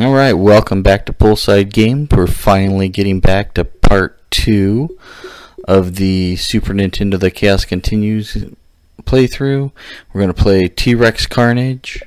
All right, welcome back to Poolside Game. We're finally getting back to part two of the Super Nintendo The Chaos Continues playthrough. We're going to play T Rex Carnage.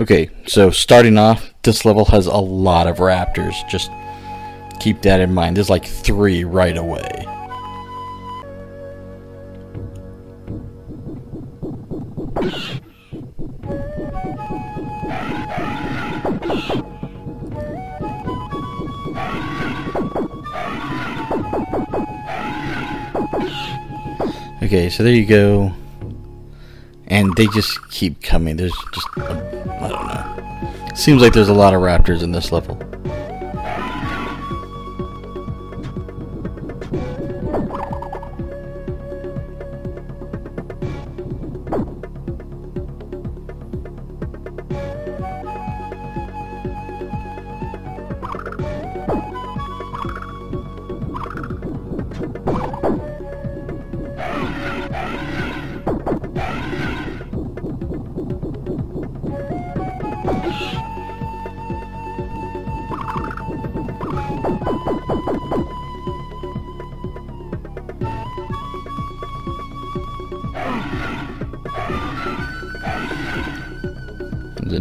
Okay, so starting off, this level has a lot of raptors. Just keep that in mind. There's like three right away. Okay, so there you go. And they just keep coming. There's just, uh, I don't know. Seems like there's a lot of raptors in this level.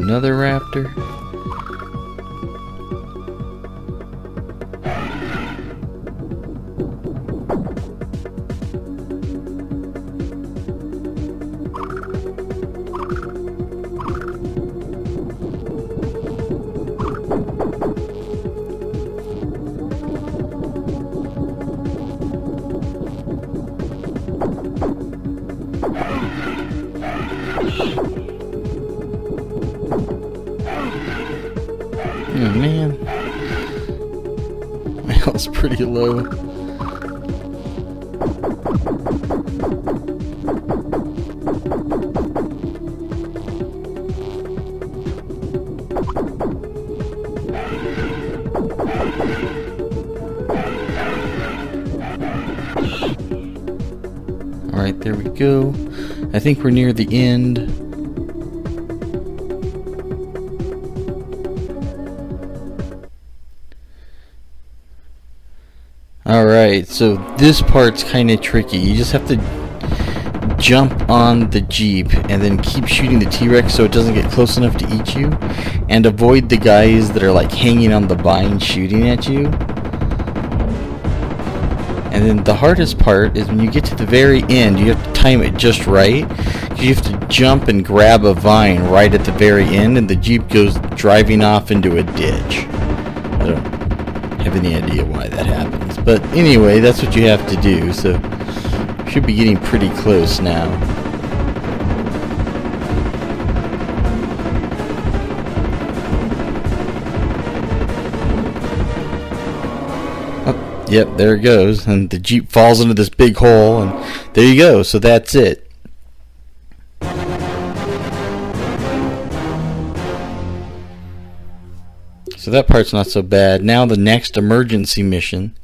Another raptor. Oh man. My health's pretty low. Alright, there we go. I think we're near the end. Alright, so this part's kind of tricky. You just have to jump on the Jeep and then keep shooting the T-Rex so it doesn't get close enough to eat you. And avoid the guys that are like hanging on the vine shooting at you. And then the hardest part is when you get to the very end, you have to time it just right. You have to jump and grab a vine right at the very end, and the Jeep goes driving off into a ditch. I don't have any idea why that happens. But anyway, that's what you have to do, so should be getting pretty close now. Oh, yep, there it goes. And the Jeep falls into this big hole, and there you go. So that's it. So that part's not so bad. Now the next emergency mission.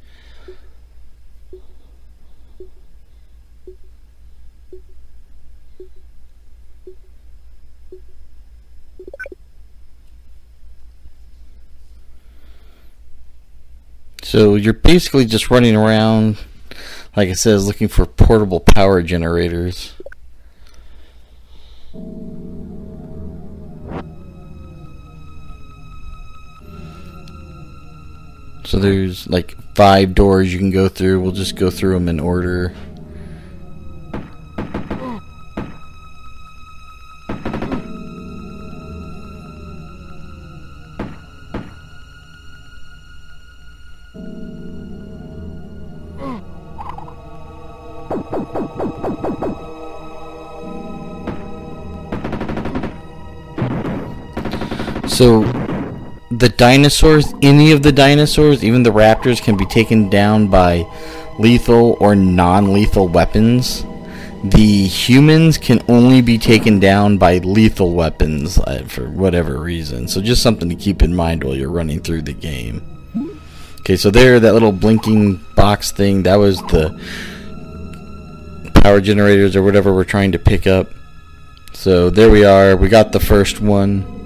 So you're basically just running around, like it says, looking for portable power generators. So there's like five doors you can go through. We'll just go through them in order. So the dinosaurs, any of the dinosaurs, even the raptors, can be taken down by lethal or non lethal weapons. The humans can only be taken down by lethal weapons uh, for whatever reason. So, just something to keep in mind while you're running through the game. Okay, so there, that little blinking box thing, that was the power generators or whatever we're trying to pick up. So there we are. We got the first one.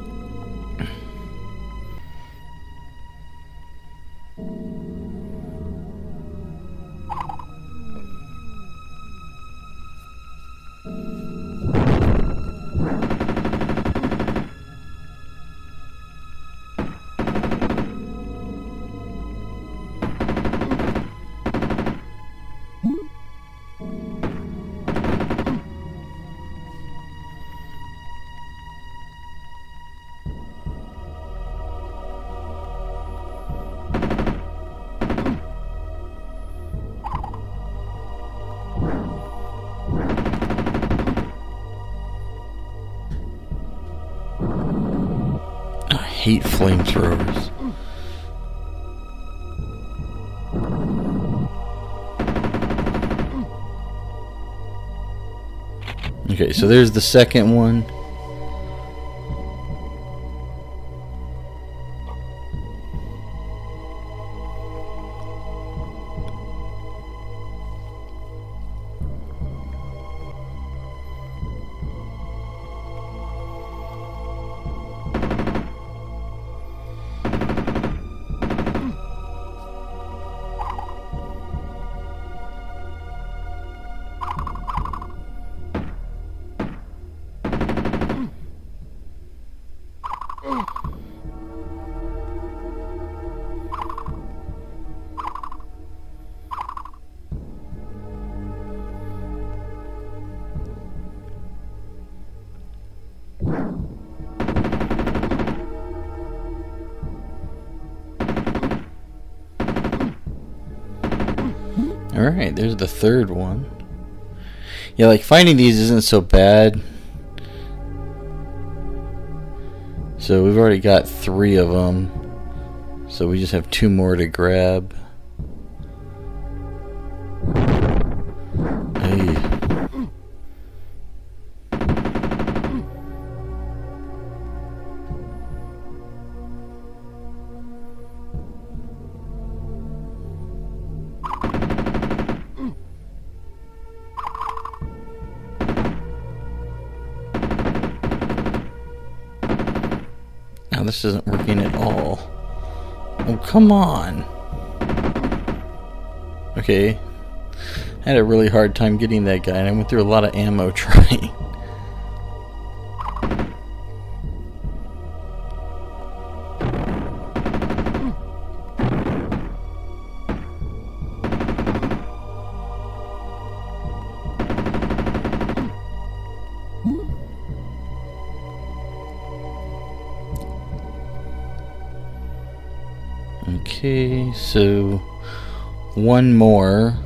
Hate flamethrowers. Okay, so there's the second one. Alright, there's the third one. Yeah, like finding these isn't so bad. So we've already got three of them. So we just have two more to grab. This isn't working at all. Oh, come on. Okay. I had a really hard time getting that guy, and I went through a lot of ammo trying. Okay, so one more.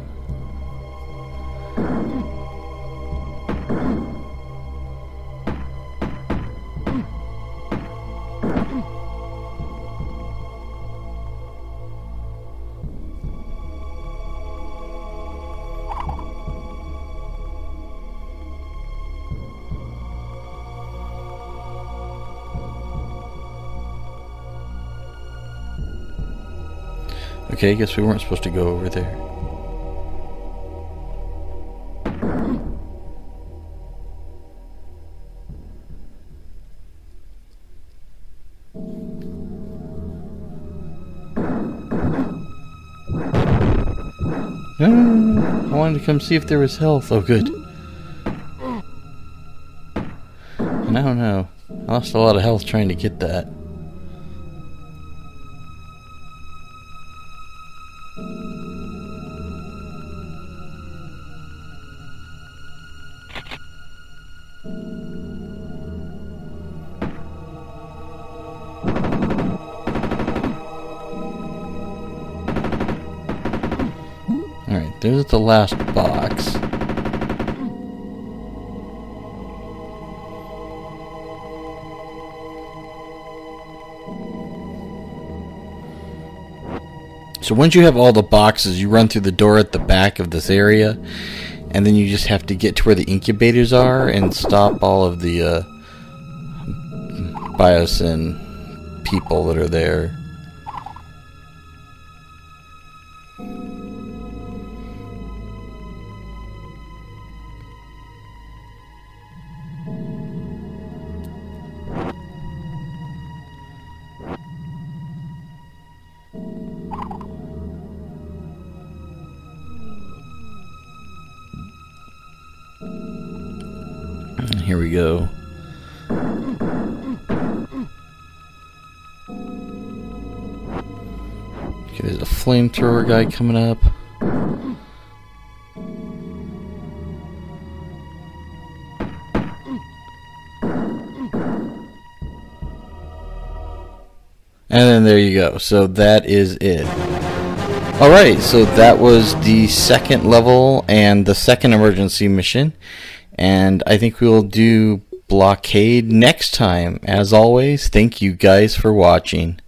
Okay, I guess we weren't supposed to go over there. Ah, I wanted to come see if there was health. Oh, good. I don't know. I lost a lot of health trying to get that. There's the last box. So once you have all the boxes, you run through the door at the back of this area, and then you just have to get to where the incubators are and stop all of the uh, biosyn people that are there. Here we go. Okay, there's a flamethrower guy coming up. And then there you go. So that is it. Alright, so that was the second level and the second emergency mission. And I think we'll do blockade next time. As always, thank you guys for watching.